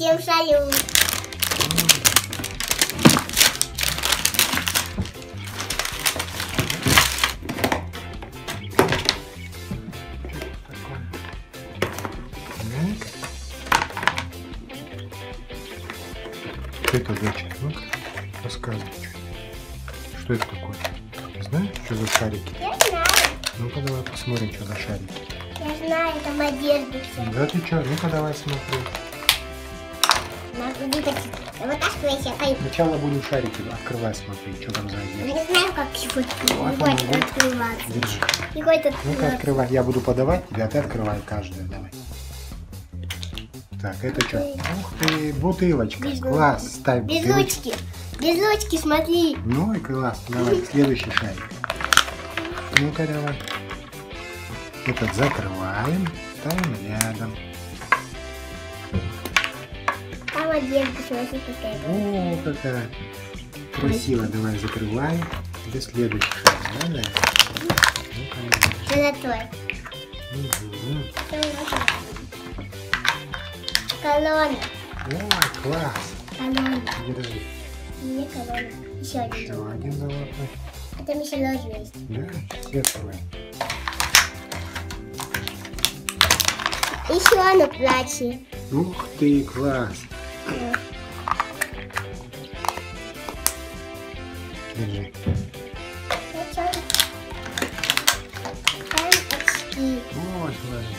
Всем салют. Что это, доча? Ну, рассказывай. Что это такое? Знаешь, что за шарики? Я знаю. Ну-ка давай посмотрим, что за шарики. Я знаю, там одежду все. Да ты что? Ну-ка давай смотри. Надо вытащить. Вытаскивай себе. Сначала будем шарики открывать, смотри, что там за Я одежда. не знаю, как его Вот не хочет он, открываться. Держи. Ну-ка открывай. Я буду подавать тебе, а ты открывай каждую. Давай. Так, это что? Ух ты, бутылочка. Без Класс. ручки. Ставь Без бутылочку. ручки. Без ручки, смотри. Ну и класс. Давай, следующий шарик. Ну-ка давай. Этот закрываем, ставим рядом. Там одежда, смотри, какая. О, какая красиво. Давай закрываем. До следующий шарик. Да, да? Ну-ка, Золотой. Мгм. Колонна. О, класс. Колонна. Держи. Не колонна. Еще один. Еще один золотой. А там еще ложь есть. Да, светлый. Еще на платье. Ух ты, класс. Держи. Там очки. Вот, ложи.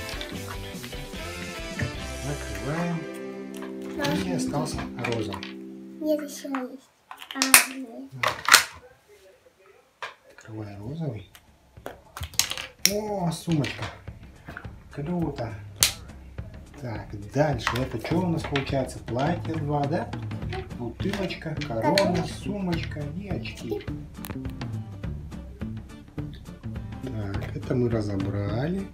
Закрываем. И Ложь. остался розовый. Нет, еще есть. А, нет. Открывай розовый. О, сумочка. Круто. Так, дальше. Это что у нас получается? Платье два, да? Бутылочка, корона, сумочка и очки. Так, это мы разобрали.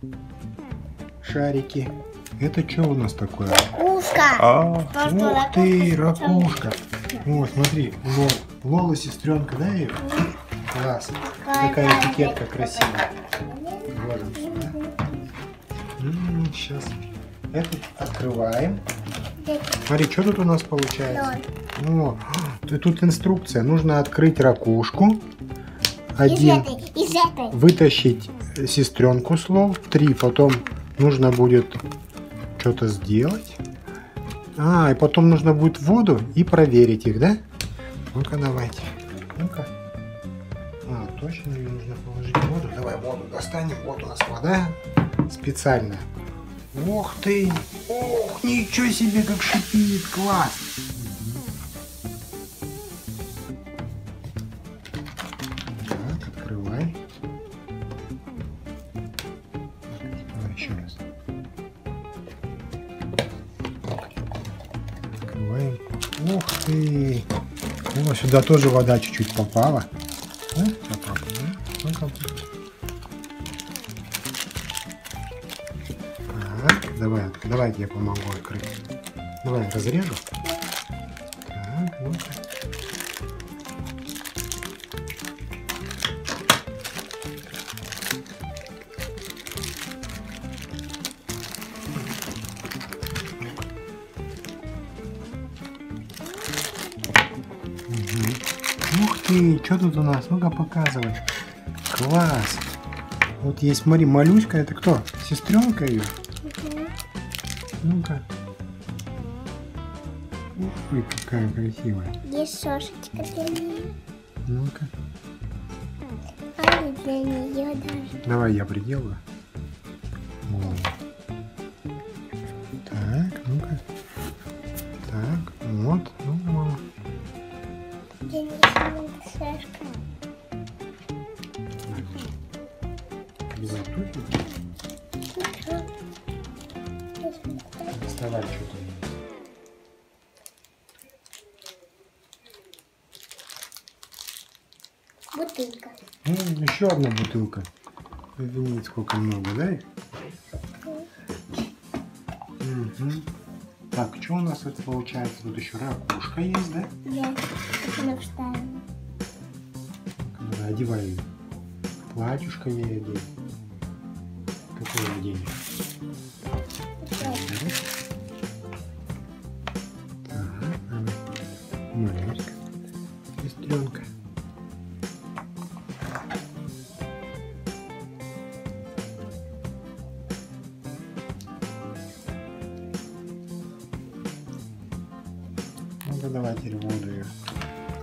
Шарики. Это что у нас такое? Кушка. А, Просто ух ты, ракушка. ракушка. О, смотри, Лол, Лола сестренка, да, ее? Класс. Какая этикетка красивая. Вложим сюда. Сейчас. Этот открываем. Смотри, что тут у нас получается? О, ты- тут инструкция. Нужно открыть ракушку. Из Один. этой, из этой. Вытащить сестренку слов. Три. Потом нужно будет что-то сделать. А, и потом нужно будет воду и проверить их, да? Ну-ка, давайте. Ну-ка. А, точно ее нужно положить воду. Давай воду достанем. Вот у нас вода специальная. Ух ты! Ох, ничего себе, как шипит! Класс! Так, открывай. Давай еще раз. Открываем. Ух ты! О, сюда тоже вода чуть-чуть попала. О, попробуй. Ну-ка. Давай, давай я помогу открыть. Давай, разрежу. Так, ну-ка. Мгм. Ух ты, что тут у нас? Ну-ка показывай. Класс. Вот есть, смотри, малюська, это кто? Сестренка ее? Ну-ка. Ух ты, какая красивая. Есть сошечка для нее. Ну-ка. А для нее даже. Давай я приделаю. Во. Так, ну-ка. Так, вот. Ну, мама. Для нее сошка. Доставай что-то. Бутылка. Ну, еще одна бутылка. Извините, сколько много, да? Мгм. Так, что у нас это получается? Тут еще ракушка есть, да? Как она. Давай, одевай ее. Платьюшко я одену. Какое оденешь? Ну-ка давай теперь воду ее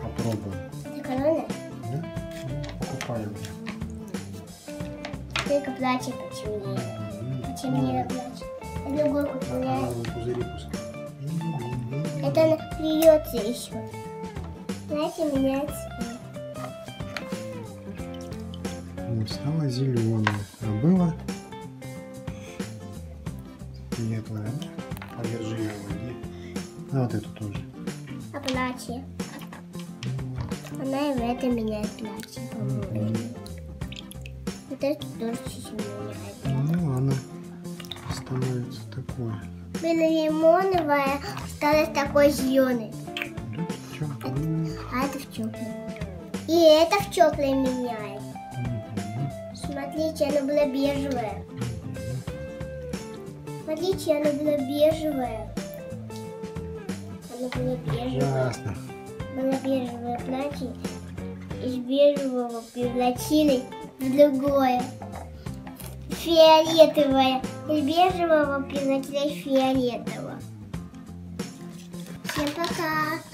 попробуем. Корона? Да? Ну, Покупаем. Только плачет почему. Почему плачет? Вон пузыри пускай. Это она плюется еще. Знаете, меняется. Вот, стала зеленая. А было светлая. да? Подержи ее в воде. А вот эту тоже. А платье? Она и в это меняет платье, по-моему. Вот это тоже чуть-чуть меняет. Ну, она становится такой. Было лимоновая, стала такой зеленой. М, А это в теплой. И это в теплой меняет. Смотрите, она была бежевая. Смотрите, она была бежевая. Она была бежевая. Ясно. Было бежевое платье. Из бежевого превратили в другое. Фиолетовое. Из бежевого превратили в фиолетово. Всем пока.